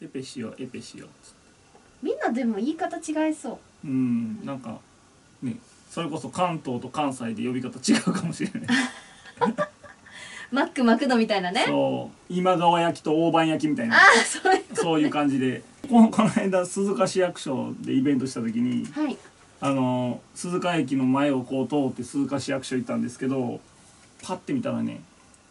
エペしようエペしようみんなでも言い方違いそう。うんなんかねそれこそ関東と関西で呼び方違うかもしれない。マックマクドみたいなね。そう今川焼きと大判焼きみたいな。ああそういうそういう感じで。このこの間鈴鹿市役所でイベントした時にはい。あの鈴鹿駅の前をこう通って鈴鹿市役所行ったんですけどパッて見たらね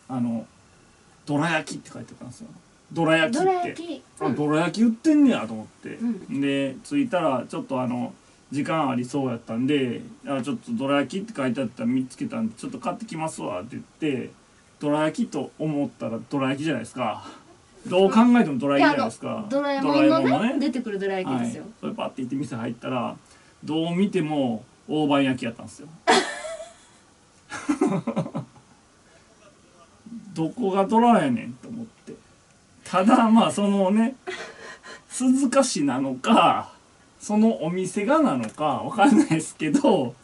あの「どら焼き」って書いてたんですよどら焼きどって。ら焼き。あどら焼き売ってんねやと思って、うで着いたらちょっとあの時間ありそうやったんで「あちょっとどら焼き」って書いてあったら見つけたんで「ちょっと買ってきますわ」って言ってどら焼きと思ったらどら焼きじゃないですか。どう考えてもどら焼きじゃないですか。ドラえもんのね出てくるどら焼きですよ、はい、それパッて行って店入ったらどう見ても大判焼きやったんですよ。どこがドラやねんってただまあそのね鈴鹿市なのかそのお店がなのかわかんないですけど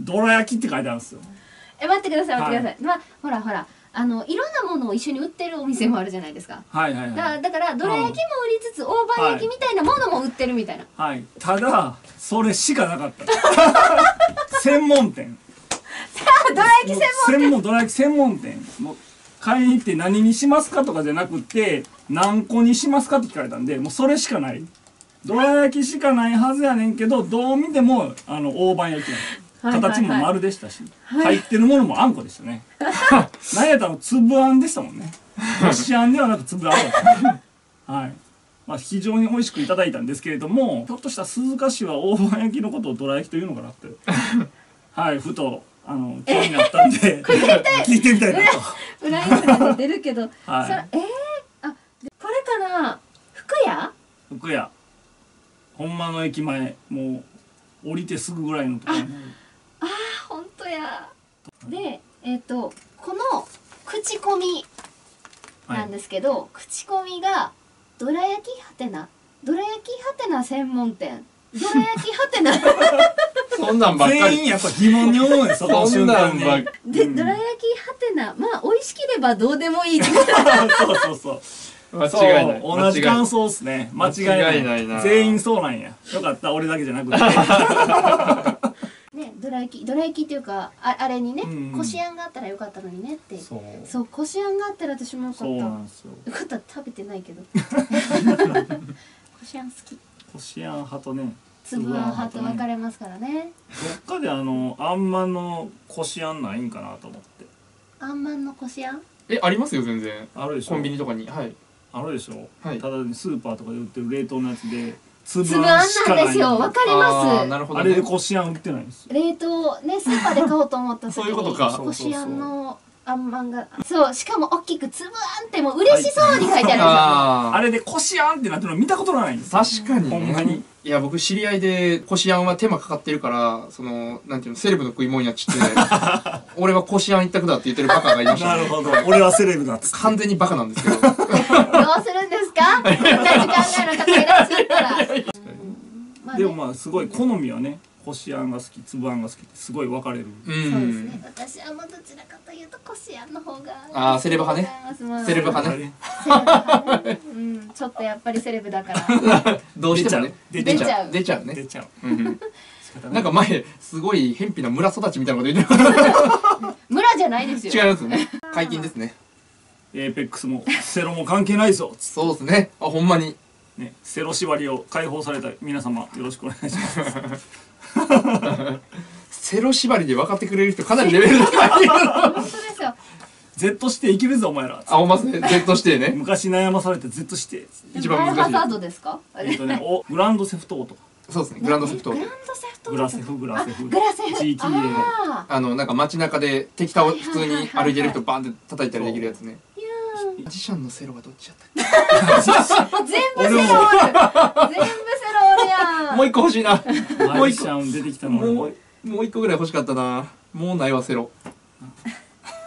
どら焼きって書いてあるんですよ。え待ってください待ってください、まあほらほらあのいろんなものを一緒に売ってるお店もあるじゃないですか。はいはいはい。だからだからどら焼きも売りつつ大判焼きみたいなものも売ってるみたいな、はい。ただそれしかなかった。専門店。どら焼き専門専門どら焼き専門店。もう買いに行って何にしますかとかじゃなくって何個にしますかって聞かれたんでもうそれしかない。どら焼きしかないはずやねんけどどう見てもあの大判焼きなの。はいはいはい。形も丸でしたし、入ってるものもあんこでしたね。何やったら粒あんでしたもんね。こしあんではなく粒あんだった。はい。まあ非常に美味しくいただいたんですけれどもひょっとしたら鈴鹿市は大判焼きのことをどら焼きというのかなって。はいふとあの気になったんで 聞いてみたいな。と裏インフラで出るけど、はい。それえー、あでこれかな。服屋？福屋。本間の駅前もう降りてすぐぐらいのところ。にあ本当や。でえっ、とこの口コミなんですけど、口コミがどら焼きはてな。どら焼きはてな専門店。どら焼きはてな そんなんばっかり。全員やっぱ疑問に思うねそのそ瞬間ねで、うんどら焼きはてなまあ美味しければどうでもいいって そうそうそう。間そう違いない。同じ感想想っすね。間違い間ない。違いないな。全員そうなんや。よかった俺だけじゃなくて。ねどら焼きどら焼きっていうかああれにね、うんこしあんがあったらよかったのにねって。そう。そうこしあんがあったら私もよかった。よかった食べてないけど。こしあん好き。こしあん派とね粒あん派と分かれれますからね。どっかであのあんまんのこしあんないんかなと思って。あんまんのこしあん？えありますよ全然。あるでしょ。コンビニとかに。はい。あるでしょ、はい。ただスーパーとかで売ってる冷凍のやつで粒粒あんなあんですよ。分かりあます。ーなるほどあれでねこしあん売ってないんですよ。冷凍ねスーパーで買おうと思った時にそういうことか。こしあんのあんまんがそうしかも大きく粒あんってもう嬉しそうに書いてあるんですよ。ああれでこしあんってなってるの見たことないんですよ。確かに。ほんまにいや僕知り合いでこしあんは手間かかってるからそのなんていうのセレブの食い物やっちって 俺はこしあん一択だって言ってるバカがいました。ねなるほど。俺はセレブだって。完全にバカなんですけど。どうするんですか？同 じ考えの方いらっしゃったら。でもまあすごい好みはねこしあんが好き粒あんが好きってすごい分かれる。うそうですんね。私はもうどちらかというとこしあんの方があーセレブ派ね。ねセレブ派ね。派ね。うんちょっとやっぱりセレブだから。どうしてもね。出ちゃう。出ちゃう。ね。出ちゃう。うんうん。仕方ない。なんか前すごい偏僻な村育ちみたいなこと言ってる。村じゃないですよ。違いますよね。解禁ですね。エーペックスもセロも関係ないぞ。そうですね。あほんまに。てねセロ縛りを解放された皆様よろしくお願いします セロ縛りで分かってくれる人かなりレベル高い本当ですよ Z していけるぞお前ら。あほんまっすね Z してね。昔悩まされて Z して。一番難しいバイオハザードですか？えっとねおグランドセフトオートか。そうですねグランドセフトグランドセフトグラセフグラセフ。あグラセフ。GTA ああのなんか街中で敵倒普通に歩いてる人バンって叩いたりできるやつね。ーいやマジシャンのセロはどっちやったっー 全部セロ全部もう一個欲しいな。マジシャン出てきたのもうもう一個ぐらい欲しかったな。もうないわセロ。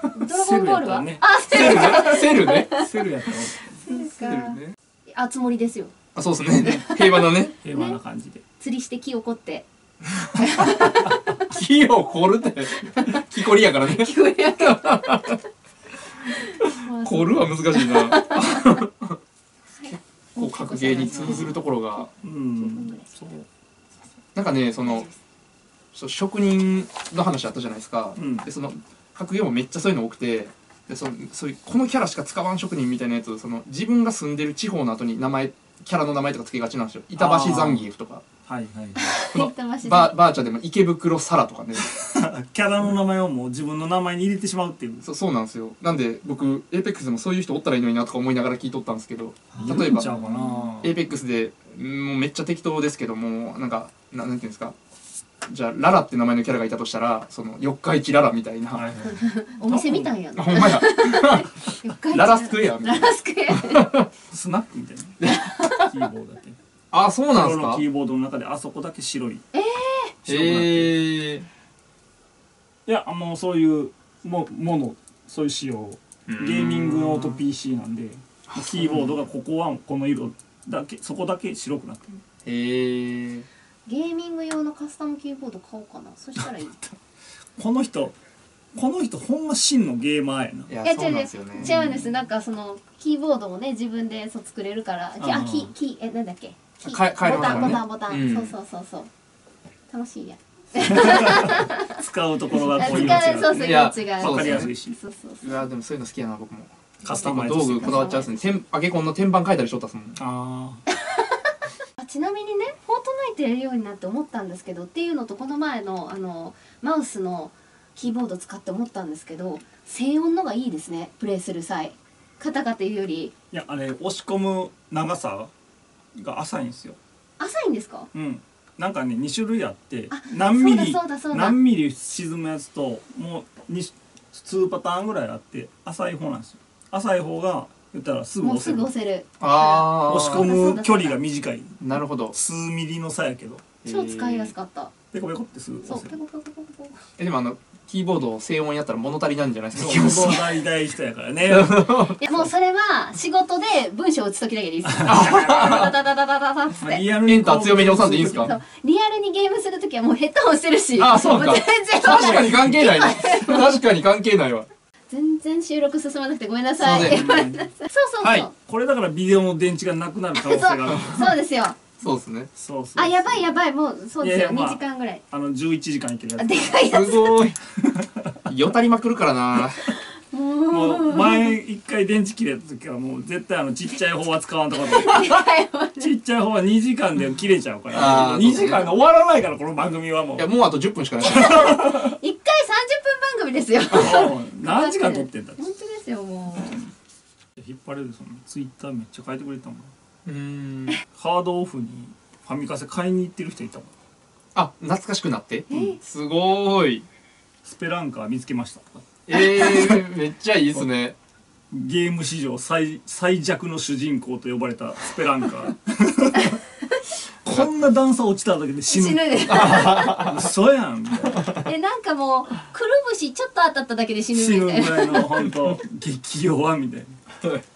ドラゴンボールは、ね。あセルかセルね。セルやったらセルね。あつ森ですよ。あそうですね。平和なね。平和な感じで。釣りして木を掘って。木を掘るって。木こりやからね。木をやる掘るは難しいな。こう格ゲーに通ずるところが。うんなんかねその職人の話あったじゃないですか、うん。でその格ゲーもめっちゃそういうの多くてでそのそういうこのキャラしか使わん職人みたいなやつその自分が住んでる地方の後に名前キャラの名前とか付けがちなんですよ。板橋ザンギエフとか。はいはい言ってましたババーチャでも池袋サラとかね。キャラの名前をもう自分の名前に入れてしまうっていう。そそうなんですよ。なんで僕エイペックスでもそういう人おったらいいのになとか思いながら聞いとったんですけど例えばちゃうかな。エイペックスでうんもうめっちゃ適当ですけどもなんかななんていうんですか？じゃあララって名前のキャラがいたとしたらその四日市ララみたいな、はいはい。お店みたいやあ ほんまや。ララ。スクエアみたいな。ララスクエアスナックみたいな。キーボードだけ。あそうなんすか？黒のキーボードの中であそこだけ白い。へえいやあのそういうもものそういう仕様。ゲーミングノート PC なんでキーボードがここはこの色だけそこだけ白くなってる。へえゲーミング用のカスタムキーボード買おうかな。そしたらいい。この人この人ほんま真のゲーマーやな。いや違う違うですよね。違うんです。なんかそのキーボードもね自分でそう作れるから。きあうんキーキーえなんだっけ？キボタンボタンボタン、うん。そうそうそうそう。楽しいや 使うところがこういう 使うそうそうの違ういや色違うわかりやすいし。そうそうそう。うわでもそういうの好きやな僕もカスタマイズ道具こだわっちゃうんですね。天アゲコンの天板変えたりしとったっすもん。あ あちなみにねフォートナイトやるようになって思ったんですけどっていうのとこの前のあのマウスのキーボード使って思ったんですけど静音のがいいですねプレイする際。カタカタいうより。ーいやあれ押し込む長さが浅いんですよ。浅いんですか？うん。なんかね2種類あってあ何ミリ何ミリ沈むやつともう2パターンぐらいあって浅い方なんですよ浅い方が言ったらすぐもうす押せる。ぐ押せる。ああ押し込む距離が短い。なるほど。数ミリの差やけど。超使いやすかった。ペコペコってすぐそう押せる。ペコペコペコペコ。えでもあのキーボード静音やったら物足りなんじゃないですか？そう物大大人やからね。いやもうそれは仕事で文章を打つ時だけでいいです。ダダダダダダダダっつってまあリアルエンター強めに押さんでいいんすかそうリアルにゲームする時はもうヘッドホンしてるしあそうかも全然確かに関係ないね確かに関係ないわ全然収録進まなくてごめんなさい。そうそうそう、はい。これだからビデオの電池がなくなる可能性がある。そう。ですよ。そうですね。そうそう。あやばいやばい。もうそうですよ。いやいやまあ2時間ぐらい。あの11時間いけるあやつ。でかいやすごい。よたりまくるからな。つももうう前一回電池切れた時はもう絶対あのちっちゃい方は使わんところでか ちっちゃい方は2時間で切れちゃうから。あー2時間で終わらないからこの番組はもう。いやもうあと10分しかない。一回30分番組ですよ。何時間撮ってんだって。本当ですよも引っ張れるそのツイッターめっちゃ書いてくれてたもん。うーん。ハードオフにファミカセ買いに行ってる人いたもん。あ懐かしくなって。え？すごーい。スペランカー見つけました。とかえー、めっちゃいいっすね。ゲーム史上最最弱の主人公と呼ばれたスペランカー。こんな段差落ちただけでう死ぬ。死ぬで嘘やん。えなんかもうくるぶしちょっと当たっただけで死ぬ死ぬみたいな。ぐらいの本当激弱みたいな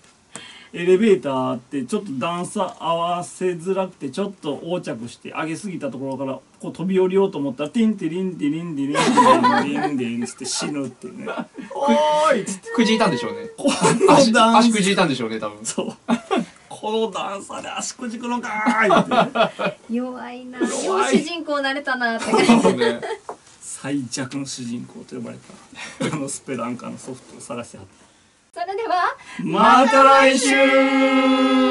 エレベーターってちょっと段差合わせづらくてちょっと横着して上げすぎたところからこう飛び降りようと思ったらティンティリンティリンティリンティリンティリンティリンつって死ぬっていうねおーいっつってくじいたんでしょうねこ足の段足くじいたんでしょうね多分そうこの段差で足くじくのかーいって弱いな弱い主人公なれたなってそうね最弱の主人公と呼ばれたあのスペランカーのソフトを探してはったそれではまた来週。